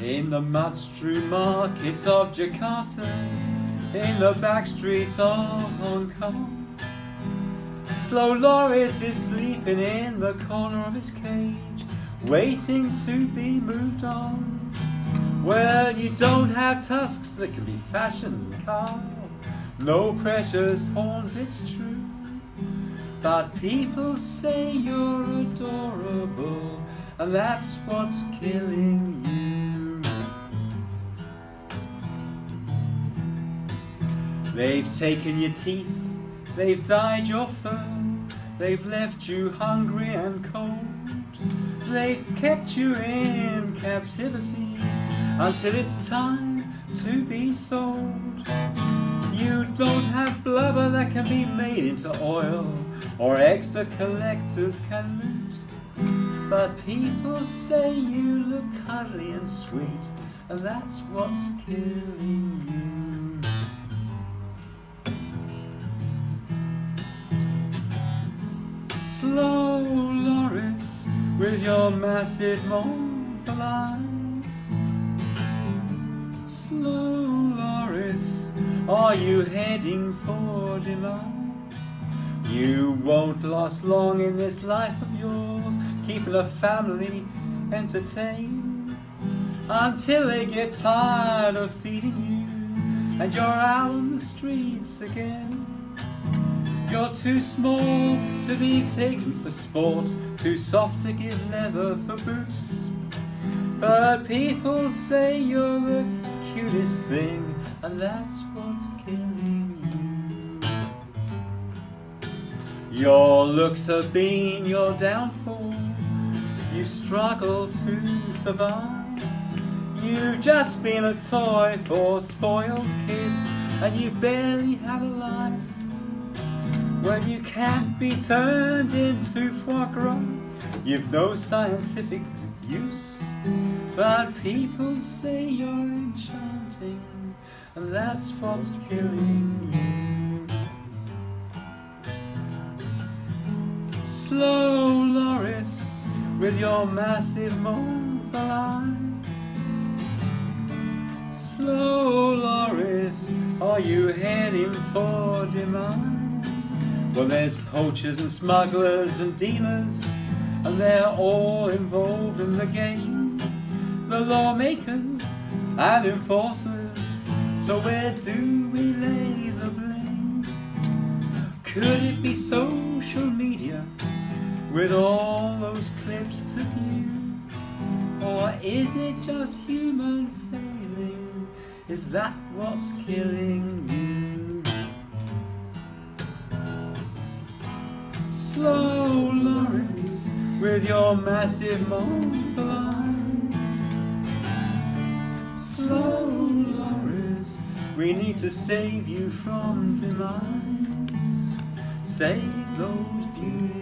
In the mud-strewn markets of Jakarta, in the back streets of Hong Kong, Slow Loris is sleeping in the corner of his cage, waiting to be moved on. Well, you don't have tusks that can be fashioned, Carl. No precious horns, it's true. But people say you're adorable, and that's what's killing you. They've taken your teeth, they've dyed your fur, they've left you hungry and cold. They've kept you in captivity until it's time to be sold. You don't have blubber that can be made into oil, or eggs that collectors can loot. But people say you look cuddly and sweet, and that's what's killing you. Slow, Loris, with your massive eyes. Slow, Loris, are you heading for demise? You won't last long in this life of yours, keeping a family entertained until they get tired of feeding you and you're out on the streets again. You're too small to be taken for sport, too soft to give leather for boots. But people say you're the cutest thing, and that's what's killing you. Your looks have been your downfall. You struggle to survive. You've just been a toy for spoiled kids, and you barely had a life. Well, you can't be turned into foie gras. You've no scientific use. But people say you're enchanting, and that's what's killing you. Slow, Loris, with your massive mournful eyes. Slow, Loris, are you heading for demise? Well, there's poachers and smugglers and dealers, and they're all involved in the game. The lawmakers and enforcers, so where do we lay the blame? Could it be social media with all those clips to view? Or is it just human failing? Is that what's killing you? With your massive mobile eyes. Slow, Loris, we need to save you from demise. Save those beautiful